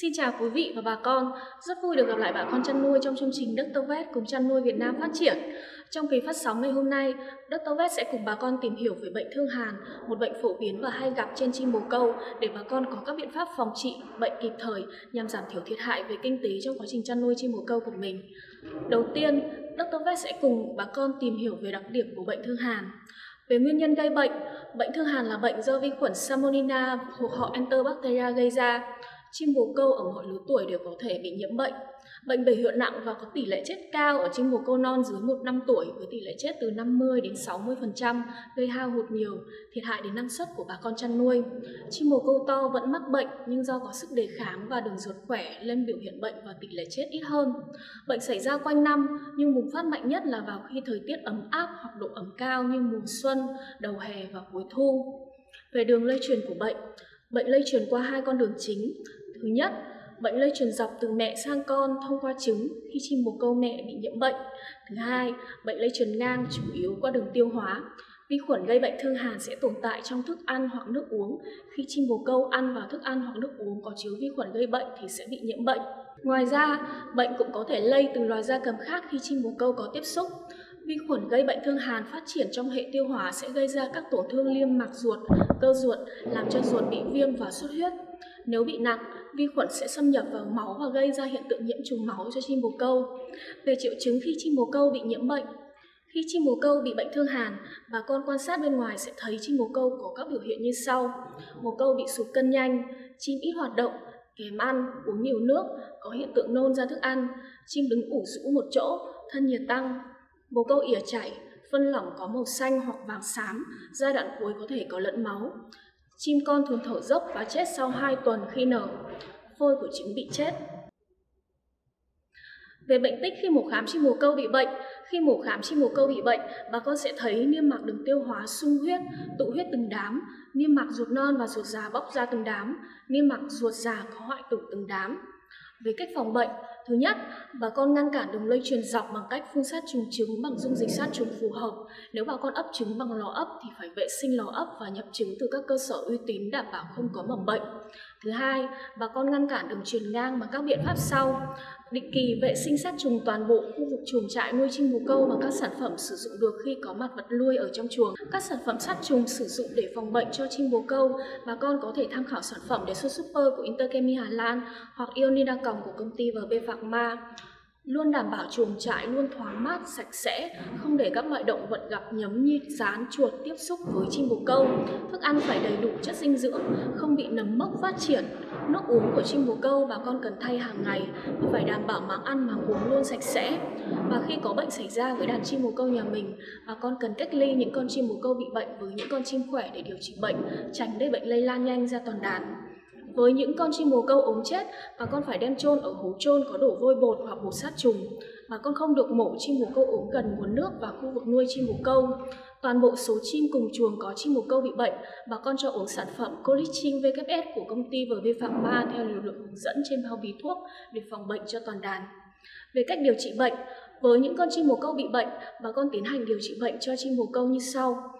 Xin chào quý vị và bà con, rất vui được gặp lại bà con chăn nuôi trong chương trình Đất Tô Vét cùng chăn nuôi Việt Nam phát triển. Trong kỳ phát sóng ngày hôm nay, Đất Tô Vét sẽ cùng bà con tìm hiểu về bệnh thương hàn, một bệnh phổ biến và hay gặp trên chim bồ câu để bà con có các biện pháp phòng trị bệnh kịp thời nhằm giảm thiểu thiệt hại về kinh tế trong quá trình chăn nuôi chim bồ câu của mình. Đầu tiên, Đất Tô Vét sẽ cùng bà con tìm hiểu về đặc điểm của bệnh thương hàn. Về nguyên nhân gây bệnh, bệnh thương hàn là bệnh do vi khuẩn Salmonella thuộc họ Enterobacteria gây ra. Chim bồ câu ở mọi lứa tuổi đều có thể bị nhiễm bệnh. Bệnh biểu hiện nặng và có tỷ lệ chết cao ở chim bồ câu non dưới 1 năm tuổi với tỷ lệ chết từ 50 đến 60%, gây hao hụt nhiều, thiệt hại đến năng suất của bà con chăn nuôi. Chim bồ câu to vẫn mắc bệnh nhưng do có sức đề kháng và đường ruột khỏe nên biểu hiện bệnh và tỷ lệ chết ít hơn. Bệnh xảy ra quanh năm nhưng bùng phát mạnh nhất là vào khi thời tiết ấm áp hoặc độ ẩm cao như mùa xuân, đầu hè và cuối thu. Về đường lây truyền của bệnh, bệnh lây truyền qua hai con đường chính Thứ nhất, bệnh lây truyền dọc từ mẹ sang con thông qua trứng khi chim bồ câu mẹ bị nhiễm bệnh. Thứ hai, bệnh lây truyền ngang chủ yếu qua đường tiêu hóa. Vi khuẩn gây bệnh thương hàn sẽ tồn tại trong thức ăn hoặc nước uống. Khi chim bồ câu ăn vào thức ăn hoặc nước uống có chứa vi khuẩn gây bệnh thì sẽ bị nhiễm bệnh. Ngoài ra, bệnh cũng có thể lây từ loài gia cầm khác khi chim bồ câu có tiếp xúc. Vi khuẩn gây bệnh thương hàn phát triển trong hệ tiêu hóa sẽ gây ra các tổn thương liêm mạc ruột, cơ ruột, làm cho ruột bị viêm và xuất huyết. Nếu bị nặng, vi khuẩn sẽ xâm nhập vào máu và gây ra hiện tượng nhiễm trùng máu cho chim bồ câu. Về triệu chứng khi chim bồ câu bị nhiễm bệnh, khi chim bồ câu bị bệnh thương hàn, bà con quan sát bên ngoài sẽ thấy chim bồ câu có các biểu hiện như sau. Bồ câu bị sụt cân nhanh, chim ít hoạt động, kém ăn, uống nhiều nước, có hiện tượng nôn ra thức ăn, chim đứng ủ rũ một chỗ, thân nhiệt tăng, bồ câu ỉa chảy, phân lỏng có màu xanh hoặc vàng xám, giai đoạn cuối có thể có lẫn máu. Chim con thường thở dốc và chết sau 2 tuần khi nở. Phôi của trứng bị chết. Về bệnh tích khi mổ khám chim bồ câu bị bệnh, khi mổ khám chim bồ câu bị bệnh, bà con sẽ thấy niêm mạc đường tiêu hóa sung huyết, tụ huyết từng đám, niêm mạc ruột non và ruột già bóc ra từng đám, niêm mạc ruột già có hoại tử từng đám. Về cách phòng bệnh, thứ nhất, bà con ngăn cản đường lây truyền dọc bằng cách phun sát trùng trứng bằng dung dịch sát trùng phù hợp. Nếu bà con ấp trứng bằng lò ấp thì phải vệ sinh lò ấp và nhập trứng từ các cơ sở uy tín đảm bảo không có mầm bệnh. Thứ hai, bà con ngăn cản đường truyền ngang bằng các biện pháp sau. Định kỳ vệ sinh sát trùng toàn bộ khu vực chuồng trại nuôi chim bồ câu bằng các sản phẩm sử dụng được khi có mặt vật nuôi ở trong chuồng. Các sản phẩm sát trùng sử dụng để phòng bệnh cho chim bồ câu, bà con có thể tham khảo sản phẩm đề xuất super của Interchemi Hà Lan hoặc Ionida Còng của công ty VB Pharma luôn đảm bảo chuồng trại luôn thoáng mát, sạch sẽ, không để các loại động vật gặp nhấm như rán, chuột tiếp xúc với chim bồ câu. Thức ăn phải đầy đủ chất dinh dưỡng, không bị nấm mốc phát triển. Nước uống của chim bồ câu bà con cần thay hàng ngày và phải đảm bảo máng ăn máng uống luôn sạch sẽ. Và khi có bệnh xảy ra với đàn chim bồ câu nhà mình, bà con cần cách ly những con chim bồ câu bị bệnh với những con chim khỏe để điều trị bệnh, tránh để bệnh lây lan nhanh ra toàn đàn. Với những con chim bồ câu ốm chết, bà con phải đem chôn ở hố chôn có đổ vôi bột hoặc bột sát trùng. Bà con không được mổ chim bồ câu ốm gần nguồn nước và khu vực nuôi chim bồ câu. Toàn bộ số chim cùng chuồng có chim bồ câu bị bệnh, bà con cho uống sản phẩm Colichin VKS của công ty VB Pharma theo liều lượng hướng dẫn trên bao bì thuốc để phòng bệnh cho toàn đàn. Về cách điều trị bệnh, với những con chim bồ câu bị bệnh, bà con tiến hành điều trị bệnh cho chim bồ câu như sau.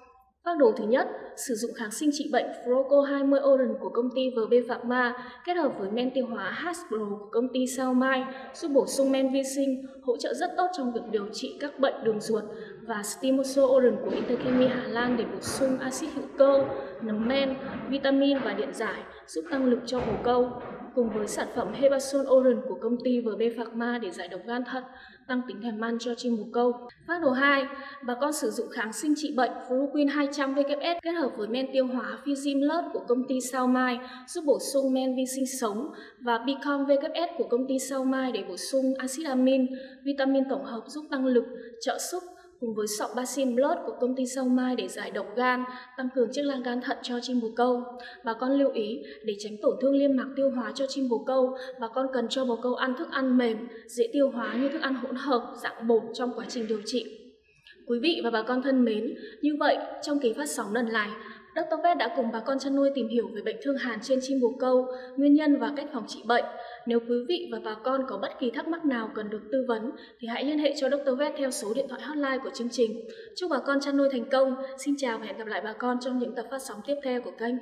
Phác đồ thứ nhất, sử dụng kháng sinh trị bệnh Froco 20 Oren của công ty VB Pharma kết hợp với men tiêu hóa Hasbro của công ty Sao Mai giúp bổ sung men vi sinh, hỗ trợ rất tốt trong việc điều trị các bệnh đường ruột và Stimoso Oren của interchemie Hà Lan để bổ sung axit hữu cơ, nấm men, vitamin và điện giải giúp tăng lực cho bồ câu cùng với sản phẩm Hebasol Orange của công ty VB Pharma để giải độc gan thận, tăng tính thèm ăn cho chim bồ câu. Phác đồ 2, bà con sử dụng kháng sinh trị bệnh Fluquin 200 WS kết hợp với men tiêu hóa Fizimlus của công ty Sao Mai giúp bổ sung men vi sinh sống và Bicom WS của công ty Sao Mai để bổ sung axit amin, vitamin tổng hợp giúp tăng lực, trợ sức cùng với sọ Basin Blood của công ty Sao Mai để giải độc gan, tăng cường chức năng gan thận cho chim bồ câu. Bà con lưu ý để tránh tổn thương niêm mạc tiêu hóa cho chim bồ câu, bà con cần cho bồ câu ăn thức ăn mềm, dễ tiêu hóa như thức ăn hỗn hợp, dạng bột trong quá trình điều trị. Quý vị và bà con thân mến, như vậy trong kỳ phát sóng lần này, Dr. Vet đã cùng bà con chăn nuôi tìm hiểu về bệnh thương hàn trên chim bồ câu, nguyên nhân và cách phòng trị bệnh. Nếu quý vị và bà con có bất kỳ thắc mắc nào cần được tư vấn thì hãy liên hệ cho Dr. Vet theo số điện thoại hotline của chương trình. Chúc bà con chăn nuôi thành công. Xin chào và hẹn gặp lại bà con trong những tập phát sóng tiếp theo của kênh.